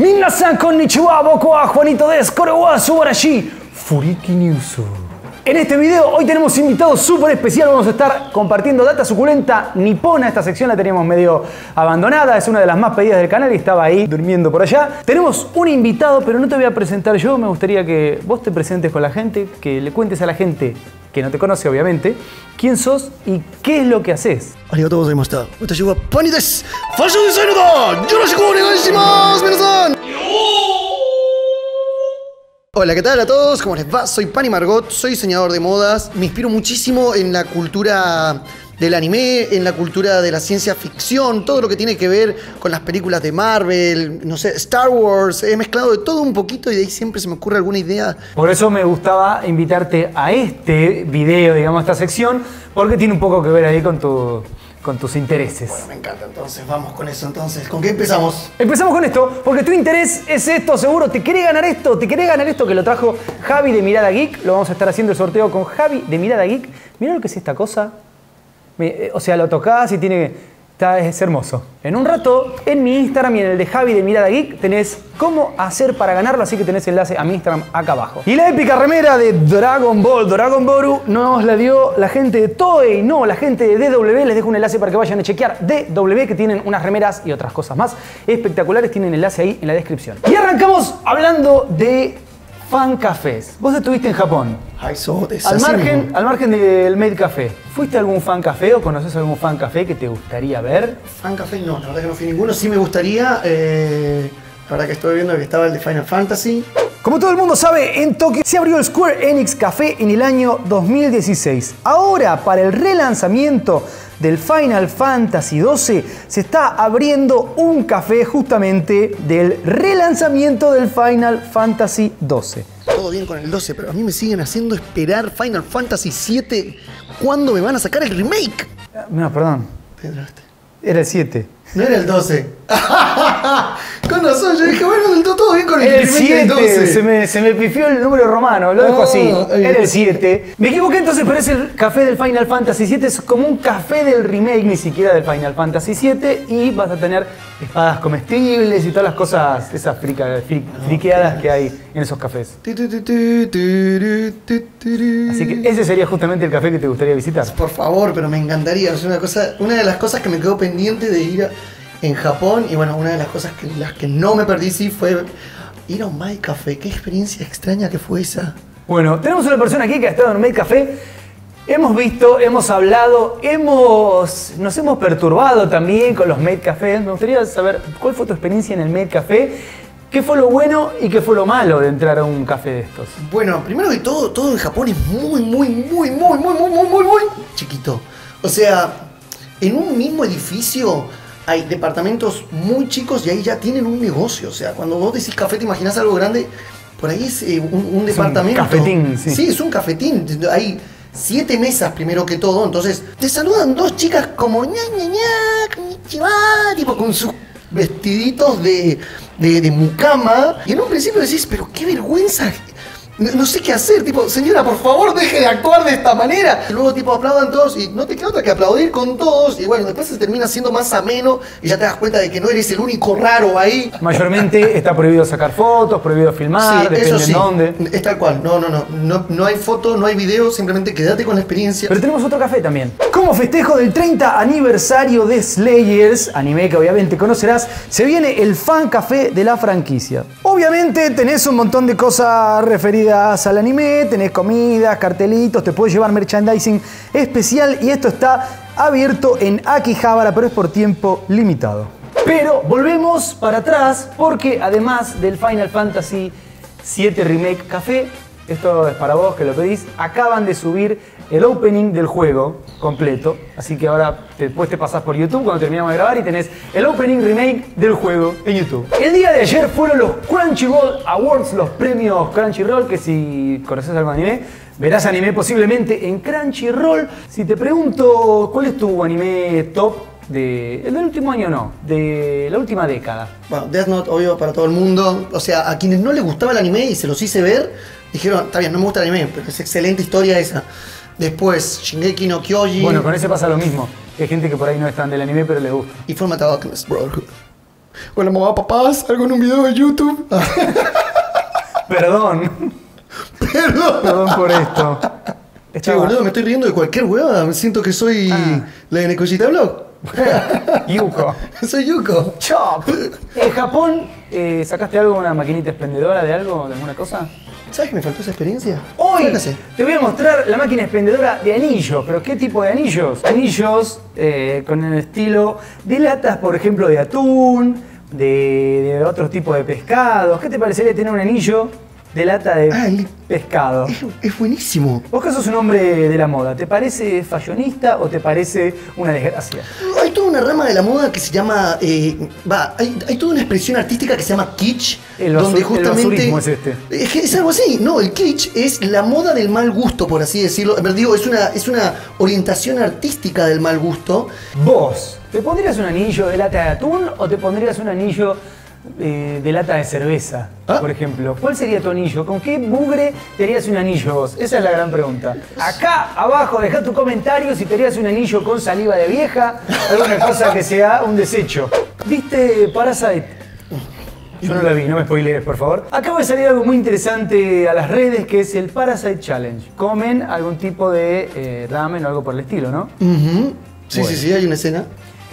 Minasan konnichiwa, boku wa Juanito des, kore wa subarashi, Furiki Newsu. En este video hoy tenemos invitado súper especial, vamos a estar compartiendo data suculenta nipona, esta sección la teníamos medio abandonada, es una de las más pedidas del canal y estaba ahí durmiendo por allá. Tenemos un invitado, pero no te voy a presentar yo, me gustaría que vos te presentes con la gente, que le cuentes a la gente que no te conoce obviamente, quién sos y qué es lo que haces. あ Hola, ¿qué tal a todos? ¿Cómo les va? Soy Pani Margot, soy diseñador de modas. Me inspiro muchísimo en la cultura del anime, en la cultura de la ciencia ficción, todo lo que tiene que ver con las películas de Marvel, no sé, Star Wars. He mezclado de todo un poquito y de ahí siempre se me ocurre alguna idea. Por eso me gustaba invitarte a este video, digamos, a esta sección, porque tiene un poco que ver ahí con, tu, con tus intereses. Me encanta, entonces vamos con eso. Entonces, ¿con qué empezamos? Empezamos con esto, porque tu interés es esto, seguro. ¿Te querés ganar esto? ¿Te querés ganar esto que lo trajo Javi de Mirada Geek? Lo vamos a estar haciendo el sorteo con Javi de Mirada Geek. Mira lo que es esta cosa. Eh, O sea, lo tocás y tiene. Es hermoso. En un rato, en mi Instagram y en el de Javi de Mirada Geek, tenés cómo hacer para ganarlo, así que tenés enlace a mi Instagram acá abajo. Y la épica remera de Dragon Ball, Dragon Boru, nos la dio la gente de Toei, no, la gente de DW. Les dejo un enlace para que vayan a chequear DW, que tienen unas remeras y otras cosas más espectaculares. Tienen enlace ahí en la descripción. Y arrancamos hablando de fan cafés. Vos estuviste en Japón. Al margen, al margen del Made Café, ¿fuiste a algún fan café o conoces algún fan café que te gustaría ver? Fan Café no, la verdad que no fui ninguno. Sí me gustaría. eh, la verdad que estoy viendo que estaba el de Final Fantasy. Como todo el mundo sabe, en Tokio se abrió el Square Enix Café en el año 2016. Ahora, para el relanzamiento del Final Fantasy XII, se está abriendo un café justamente del relanzamiento del Final Fantasy XII. Todo bien con el 12, pero a mí me siguen haciendo esperar Final Fantasy 7. ¿Cuándo me van a sacar el remake? No, perdón, Te entraste. era el 7. No era el 12. con razón, yo dije, bueno, del todo- bien con el, el remake del 7, 12. se me, se me pifió el número romano, lo dejo Ah, así. ahí Era el está. 7. Me equivoqué entonces, pero es el café del Final Fantasy 7, es como un café del remake, ni siquiera del Final Fantasy 7, y vas a tener espadas comestibles y todas las cosas, esas frica- fri- friqueadas que hay en esos cafés. Así que ese sería justamente el café que te gustaría visitar. Por favor, pero me encantaría. Es una cosa, una de las cosas que me quedó pendiente de ir a- en Japón y bueno, una de las cosas que las que no me perdí sí fue ir a un My Café. Qué experiencia extraña que fue esa. Bueno, tenemos una persona aquí que ha estado en Made Café. Hemos visto, hemos hablado, hemos, nos hemos perturbado también con los Made Cafés. Me gustaría saber cuál fue tu experiencia en el Made Café, qué fue lo bueno y qué fue lo malo de entrar a un café de estos. Bueno, primero que todo, todo en Japón es muy, muy, muy, muy, muy, muy, muy, muy, muy chiquito. O sea, en un mismo edificio hay departamentos muy chicos y ahí ya tienen un negocio. O sea, cuando vos decís café te imaginas algo grande, por ahí es eh, un, un departamento. cafetín, sí. Sí, es un cafetín. Hay siete mesas primero que todo. Entonces, te saludan dos chicas como ña, ña, ña, tipo con sus vestiditos de, de, de mucama. Y en un principio decís, pero qué vergüenza. No, no sé qué hacer, tipo, señora, por favor, deje de actuar de esta manera. Y luego, tipo, aplaudan todos y no te queda otra que aplaudir con todos. Y bueno, después se termina siendo más ameno y ya te das cuenta de que no eres el único raro ahí. Mayormente está prohibido sacar fotos, prohibido filmar, sí, depende eso dónde. Es tal cual. No, no, no, no. No hay foto, no hay video, simplemente quédate con la experiencia. Pero tenemos otro café también. Como festejo del 30 aniversario de Slayers, anime que obviamente conocerás, se viene el fan café de la franquicia. Obviamente tenés un montón de cosas referidas al anime, tenés comidas, cartelitos, te puedes llevar merchandising especial y esto está abierto en Akihabara, pero es por tiempo limitado. Pero volvemos para atrás porque además del Final Fantasy 7 Remake Café, esto es para vos que lo pedís, acaban de subir el opening del juego completo, así que ahora después te pasás por YouTube cuando terminamos de grabar y tenés el opening remake del juego en YouTube. El día de ayer fueron los Crunchyroll Awards, los premios Crunchyroll, que si conoces algo anime, verás anime posiblemente en Crunchyroll. Si te pregunto cuál es tu anime top de, el del último año no, de la última década. Bueno, Death Note, obvio, para todo el mundo. O sea, a quienes no les gustaba el anime y se los hice ver, dijeron, está bien, no me gusta el anime, pero es excelente historia esa. Después, Shingeki no Kyoji Bueno, con ese pasa lo mismo. Hay gente que por ahí no es tan del anime, pero le gusta. y Fullmetal Alchemist Brotherhood. Hola mamá, papá, salgo en un video de YouTube. Perdón. Perdón. Perdón por esto. Che, boludo, me estoy riendo de cualquier hueva. Me siento que soy Ah. la de Necochita Blog. Yuko. soy Yuko. Chop. En Japón, eh, ¿sacaste algo, una maquinita expendedora de algo, de alguna cosa? ¿Sabes que me faltó esa experiencia? Hoy te voy a mostrar la máquina expendedora de anillos. ¿Pero qué tipo de anillos? Anillos eh, con el estilo de latas, por ejemplo, de atún, de, de otro tipo de pescados. ¿Qué te parecería tener un anillo de lata de Ah, el- pescado? Es, es buenísimo. Vos que sos un hombre de la moda, ¿te parece fashionista o te parece una desgracia? Hay toda una rama de la moda que se llama. eh, va, hay, hay toda una expresión artística que se llama kitsch. El donde basu- el justamente. basurismo es este. Es, es algo así. No, el kitsch es la moda del mal gusto, por así decirlo. Pero digo, es una, es una orientación artística del mal gusto. Vos, ¿te pondrías un anillo de lata de atún o te pondrías un anillo eh, de lata de cerveza, Ah. por ejemplo? ¿Cuál sería tu anillo? ¿Con qué mugre te harías un anillo vos? Esa es la gran pregunta. Acá abajo deja tu comentario si te harías un anillo con saliva de vieja, alguna cosa que sea un desecho. ¿Viste Parasite? Yo no la vi, no me spoilees, por favor. Acaba de salir algo muy interesante a las redes que es el Parasite Challenge. Comen algún tipo de eh, ramen o algo por el estilo, ¿no? Sí, Bueno. sí, sí, hay una escena.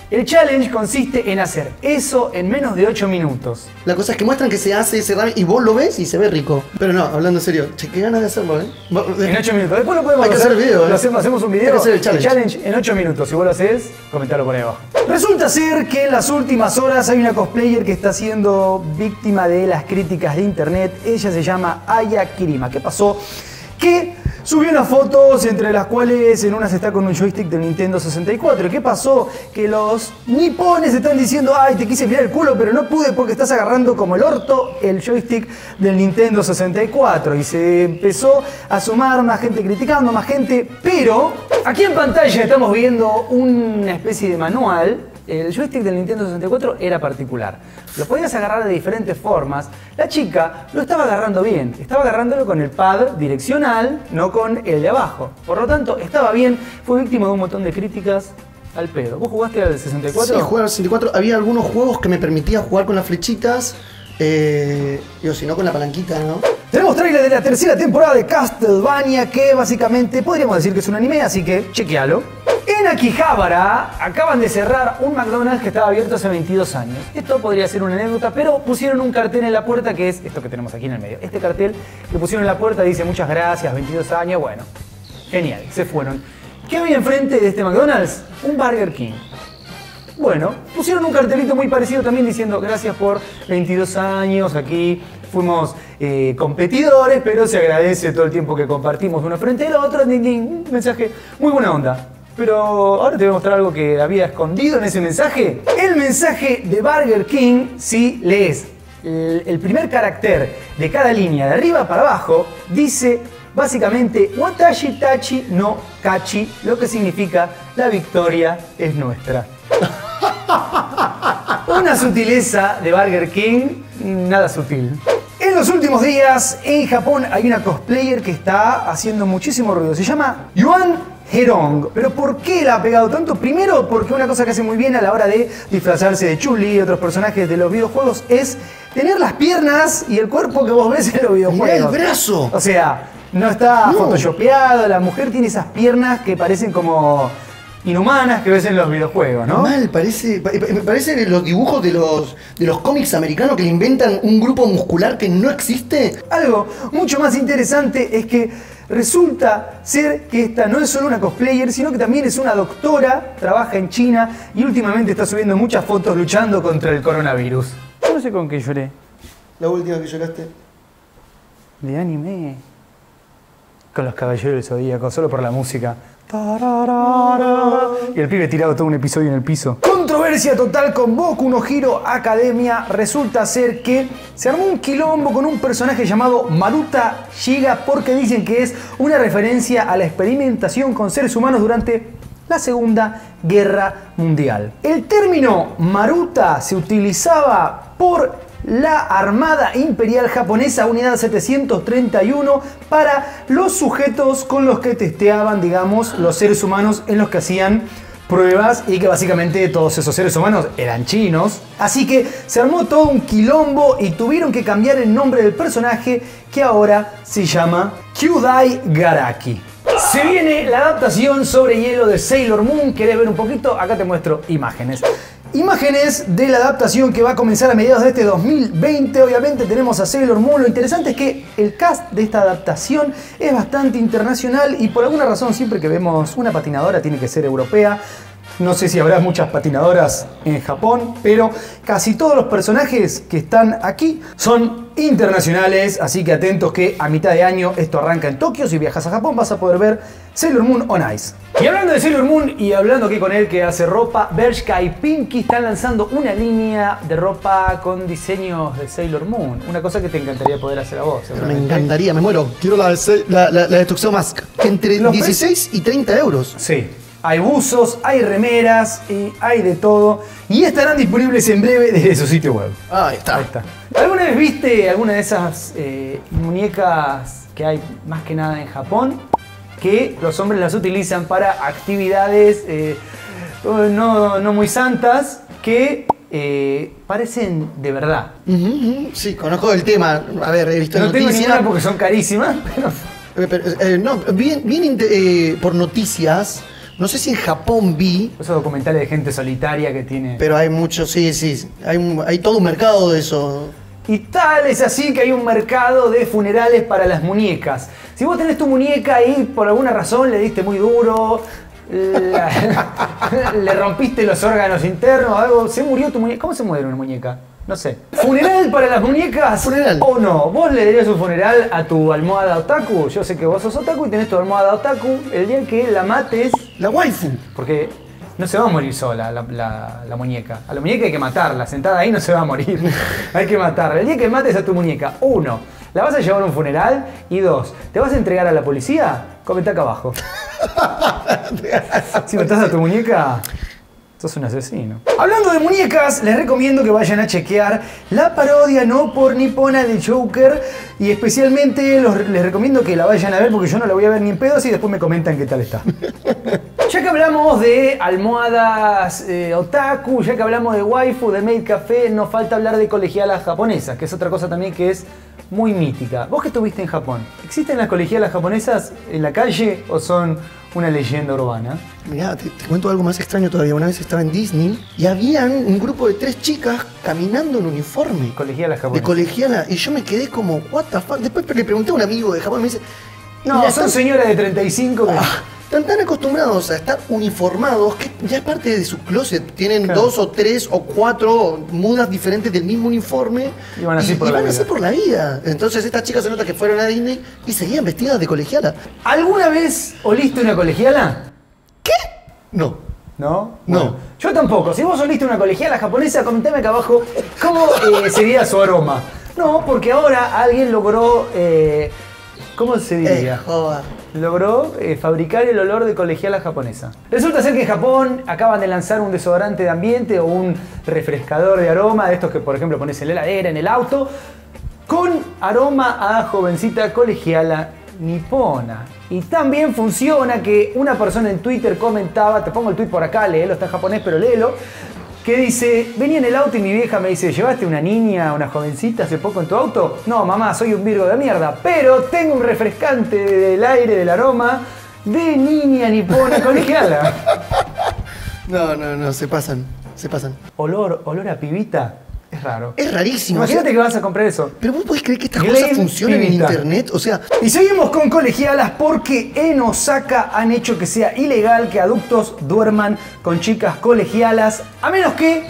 El challenge consiste en hacer eso en menos de 8 minutos. La cosa es que muestran que se hace ese ramen y vos lo ves y se ve rico. Pero no, hablando en serio, che, qué ganas de hacerlo, ¿eh? En 8 minutos. Después lo podemos Hay que hacer el video, ¿eh? Lo hacemos, hacemos un Hay video. que hacer el challenge. en 8 minutos. Si vos lo haces, comentalo por ahí abajo. Resulta ser que en las últimas horas hay una cosplayer que está siendo víctima de las críticas de internet. Ella se llama Aya Kirima. ¿Qué pasó? Que subió unas fotos entre las cuales en unas está con un joystick del Nintendo 64. ¿Qué pasó? Que los nipones están diciendo, ay, te quise mirar el culo, pero no pude porque estás agarrando como el orto el joystick del Nintendo 64. Y se empezó a sumar más gente criticando, más gente, pero aquí en pantalla estamos viendo una especie de manual. El joystick del Nintendo 64 era particular. Lo podías agarrar de diferentes formas. La chica lo estaba agarrando bien. Estaba agarrándolo con el pad direccional, no con el de abajo. Por lo tanto, estaba bien. Fue víctima de un montón de críticas al pedo. ¿Vos jugaste al 64? Sí, jugar al 64. Había algunos juegos que me permitían jugar con las flechitas. Eh, digo, si no con la palanquita, ¿no? Tenemos trailer de la tercera temporada de Castlevania, que básicamente podríamos decir que es un anime, así que chequealo. En Akihabara acaban de cerrar un McDonald's que estaba abierto hace 22 años. Esto podría ser una anécdota, pero pusieron un cartel en la puerta que es esto que tenemos aquí en el medio. Este cartel que pusieron en la puerta dice muchas gracias, 22 años, bueno, genial, se fueron. ¿Qué había enfrente de este McDonald's? Un Burger King. Bueno, pusieron un cartelito muy parecido también diciendo gracias por 22 años, aquí fuimos eh, competidores, pero se agradece todo el tiempo que compartimos uno frente al otro, un mensaje muy buena onda. Pero ahora te voy a mostrar algo que había escondido en ese mensaje. El mensaje de Burger King, si lees el, primer carácter de cada línea de arriba para abajo, dice básicamente Watashi Tachi no Kachi, lo que significa la victoria es nuestra. Una sutileza de Burger King, nada sutil. En los últimos días, en Japón hay una cosplayer que está haciendo muchísimo ruido. Se llama Yuan Herong. ¿Pero por qué la ha pegado tanto? Primero, porque una cosa que hace muy bien a la hora de disfrazarse de Chuli y otros personajes de los videojuegos es tener las piernas y el cuerpo que vos ves en los videojuegos. El brazo. O sea, no está No. photoshopeado, la mujer tiene esas piernas que parecen como inhumanas que ves en los videojuegos, ¿no? Mal, parece, pa- pa- me parece los dibujos de los, de los cómics americanos que le inventan un grupo muscular que no existe. Algo mucho más interesante es que resulta ser que esta no es solo una cosplayer, sino que también es una doctora, trabaja en China y últimamente está subiendo muchas fotos luchando contra el coronavirus. Yo no sé con qué lloré. La última que lloraste. De anime. Con los caballeros del zodíaco, solo por la música. Tararara. Y el pibe tirado todo un episodio en el piso. Controversia total con Boku no Hero Academia. Resulta ser que se armó un quilombo con un personaje llamado Maruta Shiga porque dicen que es una referencia a la experimentación con seres humanos durante la Segunda Guerra Mundial. El término Maruta se utilizaba por la Armada Imperial Japonesa Unidad 731 para los sujetos con los que testeaban, digamos, los seres humanos en los que hacían pruebas y que básicamente todos esos seres humanos eran chinos. Así que se armó todo un quilombo y tuvieron que cambiar el nombre del personaje que ahora se llama Kyudai Garaki. Se viene la adaptación sobre hielo de Sailor Moon. ¿Querés ver un poquito? Acá te muestro imágenes. Imágenes de la adaptación que va a comenzar a mediados de este 2020. Obviamente tenemos a Sailor Moon. Lo interesante es que el cast de esta adaptación es bastante internacional y por alguna razón siempre que vemos una patinadora tiene que ser europea. No sé si habrá muchas patinadoras en Japón, pero casi todos los personajes que están aquí son internacionales, así que atentos que a mitad de año esto arranca en Tokio. Si viajas a Japón vas a poder ver Sailor Moon on Ice. Y hablando de Sailor Moon y hablando aquí con él que hace ropa, Bershka y Pinky están lanzando una línea de ropa con diseños de Sailor Moon. Una cosa que te encantaría poder hacer a vos. Me encantaría, me muero. Quiero la, la, la, la destrucción mask. Entre Los 16 y 30 euros. Sí. Hay buzos, hay remeras y hay de todo. Y estarán disponibles en breve desde su sitio web. Ahí está. Ahí está. ¿Alguna vez viste alguna de esas eh, muñecas que hay más que nada en Japón? Que los hombres las utilizan para actividades eh, no, no muy santas que eh, parecen de verdad. Sí, conozco el tema. A ver, he visto No tengo noticias. ninguna porque son carísimas, pero pero, eh, no, bien, bien eh, por noticias. No sé si en Japón vi, esos documentales de gente solitaria que tiene. pero hay muchos, sí, sí. Hay, un- hay todo un mercado de eso. Y tal es así que hay un mercado de funerales para las muñecas. Si vos tenés tu muñeca y por alguna razón le diste muy duro, la- le rompiste los órganos internos, algo, se murió tu muñeca. ¿Cómo se muere una muñeca? No sé. ¿Funeral para las muñecas? Funeral. ¿O no? ¿Vos le darías un funeral a tu almohada otaku? Yo sé que vos sos otaku y tenés tu almohada otaku. El día que la mates, La waifu. porque no se va a morir sola la, la- la muñeca. A la muñeca hay que matarla, sentada ahí no se va a morir. hay que matarla. El día que mates a tu muñeca, uno, la vas a llevar a un funeral y dos, ¿te vas a entregar a la policía? Comenta acá abajo. si matas a tu muñeca, sos un asesino. Hablando de muñecas, les recomiendo que vayan a chequear la parodia no por nipona de Joker y especialmente los- les recomiendo que la vayan a ver porque yo no la voy a ver ni en pedos y después me comentan qué tal está. Ya que hablamos de almohadas eh, otaku, ya que hablamos de waifu, de maid café, nos falta hablar de colegialas japonesas, que es otra cosa también que es muy mítica. Vos que estuviste en Japón, ¿existen las colegialas japonesas en la calle o son una leyenda urbana? Mirá, te, te cuento algo más extraño todavía. Una vez estaba en Disney y habían un grupo de tres chicas caminando en uniforme. Colegialas de japonesas. colegiala. Y yo me quedé como, what the fuck. Después le pregunté a un amigo de Japón y me dice, no, "Mira, son señoras de 35 que... Ah, Están tan acostumbrados a estar uniformados que ya es parte de su closet. Tienen Claro. dos o tres o cuatro mudas diferentes del mismo uniforme. Y van así por la van vida. así por la vida. Entonces estas chicas se nota que fueron a Disney y seguían vestidas de colegiala. ¿Alguna vez oliste una colegiala? No. ¿No? No. Bueno, yo tampoco. Si vos oliste una colegiala japonesa, comentame acá abajo cómo eh, sería su aroma. No, porque ahora alguien logró. eh, ¿Cómo se Eh, diría? joda. Logró eh, fabricar el olor de colegiala japonesa. Resulta ser que en Japón acaban de lanzar un desodorante de ambiente o un refrescador de aroma, de estos que por ejemplo pones en la heladera, en el auto, con aroma a jovencita colegiala nipona. Y también funciona que una persona en Twitter comentaba, te pongo el tweet por acá, léelo, está en japonés, pero léelo, que dice, venía en el auto y mi vieja me dice, ¿llevaste una niña, una jovencita hace poco en tu auto? No, mamá, soy un virgo de mierda, pero tengo un refrescante del aire, del aroma, de niña nipona colegiala. No, no, no, se pasan. Se pasan. Olor, olor a pibita, es raro. Es rarísimo. Imagínate o sea, que vas a comprar eso. Pero vos podés creer que estas cosas funcionan en internet. O sea, Y seguimos con colegialas porque en Osaka han hecho que sea ilegal que adultos duerman con chicas colegialas, a menos que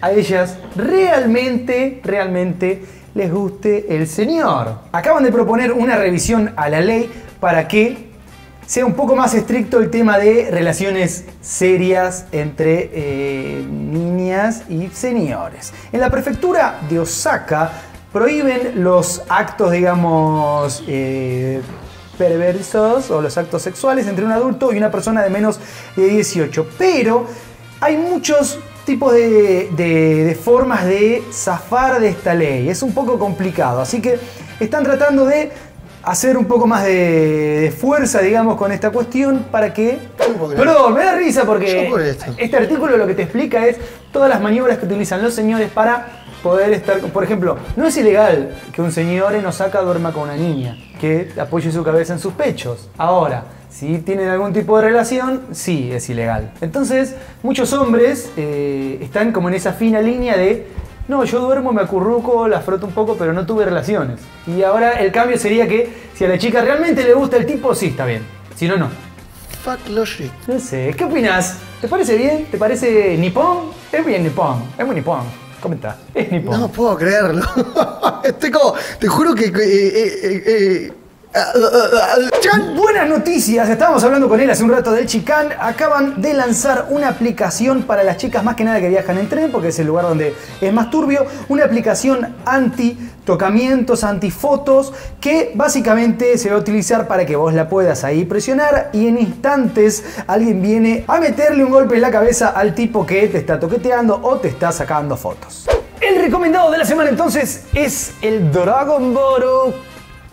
a ellas realmente, realmente les guste el señor. Acaban de proponer una revisión a la ley para que sea un poco más estricto el tema de relaciones serias entre eh, niñas y señores. En la prefectura de Osaka prohíben los actos, digamos, eh, perversos o los actos sexuales entre un adulto y una persona de menos de 18. Pero hay muchos tipos de, formas de zafar de esta ley. Es un poco complicado. Así que están tratando de hacer un poco más de, de fuerza, digamos, con esta cuestión para que... Perdón, me da risa porque este artículo lo que te explica es todas las maniobras que utilizan los señores para poder estar... Por ejemplo, no es ilegal que un señor en Osaka duerma con una niña, que apoye su cabeza en sus pechos. Ahora, si tienen algún tipo de relación, sí es ilegal. Entonces, muchos hombres eh, están como en esa fina línea de no, yo duermo, me acurruco, la froto un poco, pero no tuve relaciones. Y ahora el cambio sería que si a la chica realmente le gusta el tipo, sí, está bien. Si no, no. Fuck logic. No sé, ¿qué opinas? ¿Te parece bien? ¿Te parece nipón? Es bien nipón, es muy nipón. Comenta, es nipón. No puedo creerlo. Estoy como. Te juro que. eh, eh, eh, Buenas noticias, estábamos hablando con él hace un rato del Chicán. Acaban de lanzar una aplicación para las chicas más que nada que viajan en tren, porque es el lugar donde es más turbio. Una aplicación anti-tocamientos, anti-fotos, que básicamente se va a utilizar para que vos la puedas ahí presionar y en instantes alguien viene a meterle un golpe en la cabeza al tipo que te está toqueteando o te está sacando fotos. El recomendado de la semana entonces es el Dragon Ball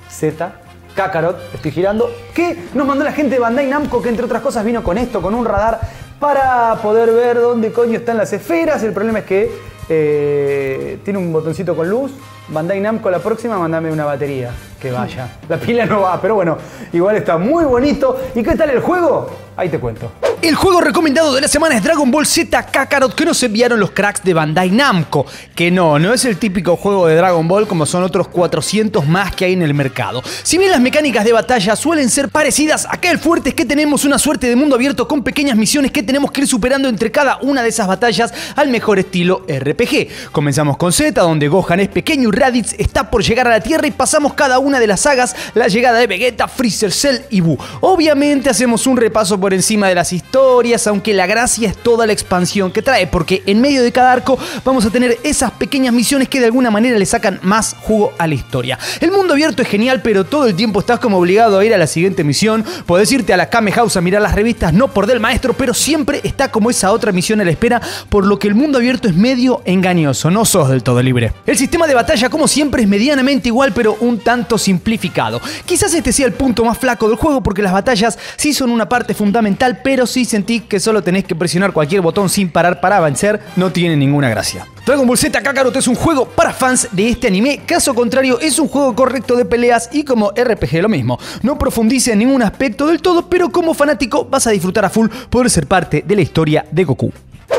Z. Kakarot, estoy girando, que nos mandó la gente de Bandai Namco, que entre otras cosas vino con esto, con un radar, para poder ver dónde coño están las esferas. El problema es que eh, tiene un botoncito con luz. Bandai Namco la próxima, mandame una batería. Que vaya. La pila no va, pero bueno, igual está muy bonito. ¿Y qué tal el juego? Ahí te cuento. El juego recomendado de la semana es Dragon Ball Z Kakarot que nos enviaron los cracks de Bandai Namco. Que no, no es el típico juego de Dragon Ball como son otros 400 más que hay en el mercado. Si bien las mecánicas de batalla suelen ser parecidas, acá el fuerte es que tenemos una suerte de mundo abierto con pequeñas misiones que tenemos que ir superando entre cada una de esas batallas al mejor estilo RPG. Comenzamos con Z, donde Gohan es pequeño y Raditz está por llegar a la Tierra y pasamos cada una de las sagas, la llegada de Vegeta, Freezer, Cell y Buu. Obviamente hacemos un repaso por encima de las historias, aunque la gracia es toda la expansión que trae, porque en medio de cada arco vamos a tener esas pequeñas misiones que de alguna manera le sacan más jugo a la historia. El mundo abierto es genial, pero todo el tiempo estás como obligado a ir a la siguiente misión. Podés irte a la Kame House a mirar las revistas, no por del maestro, pero siempre está como esa otra misión a la espera, por lo que el mundo abierto es medio engañoso, no sos del todo libre. El sistema de batalla, como siempre, es medianamente igual, pero un tanto simplificado. Quizás este sea el punto más flaco del juego, porque las batallas sí son una parte fundamental, pero si sentís que solo tenés que presionar cualquier botón sin parar para vencer, no tiene ninguna gracia. Dragon Ball Z Kakarot es un juego para fans de este anime, caso contrario es un juego correcto de peleas y como RPG lo mismo. No profundice en ningún aspecto del todo, pero como fanático vas a disfrutar a full poder ser parte de la historia de Goku.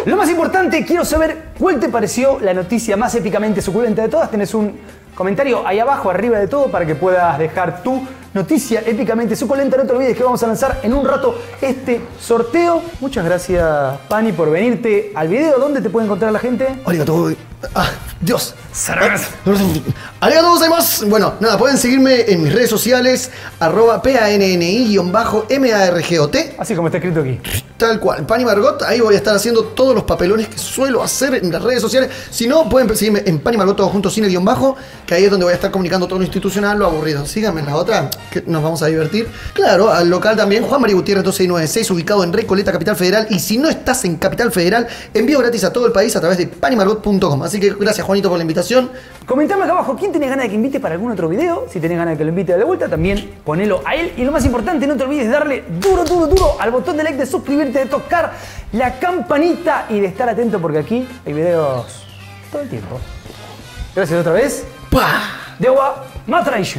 Lo más importante, quiero saber cuál te pareció la noticia más épicamente suculenta de todas. Tenés un comentario ahí abajo, arriba de todo, para que puedas dejar tu noticia épicamente suculenta. No te olvides que vamos a lanzar en un rato este sorteo. Muchas gracias, Pani, por venirte al video. ¿Dónde te puede encontrar la gente? Arigato. Ah, Dios. Arigato gozaimasu. Bueno, nada, pueden seguirme en mis redes sociales, arroba PANNI-MARGOT. Así como está escrito aquí. Tal cual, Pani Margot, ahí voy a estar haciendo todos los papelones que suelo hacer en las redes sociales. Si no, pueden seguirme en Pani Margot todo junto sin el guion bajo, que ahí es donde voy a estar comunicando todo lo institucional, lo aburrido. Síganme en la otra, que nos vamos a divertir. Claro, al local también, Juan María Gutiérrez 2696, ubicado en Recoleta, Capital Federal. Y si no estás en Capital Federal, envío gratis a todo el país a través de panimargot.com. Así que gracias Juanito por la invitación. Comentame acá abajo quién tenés ganas de que invite para algún otro video. Si tenés ganas de que lo invite de vuelta, también ponelo a él. Y lo más importante, no te olvides de darle duro, duro, duro al botón de like, de suscribirte, de tocar la campanita y de estar atento porque aquí hay videos todo el tiempo. Gracias otra vez. ¡Pah! Dewa Matraishu.